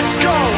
Let's go!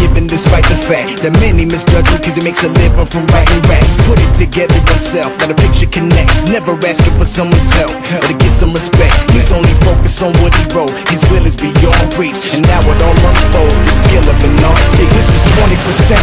despite the fact That many misjudge him cause he makes a living from writing raps. Put it together himself, now the picture connects Never asking for someone's help or to get some respect. He's only focused on what he wrote His will is beyond reach. And now it all unfolds The skill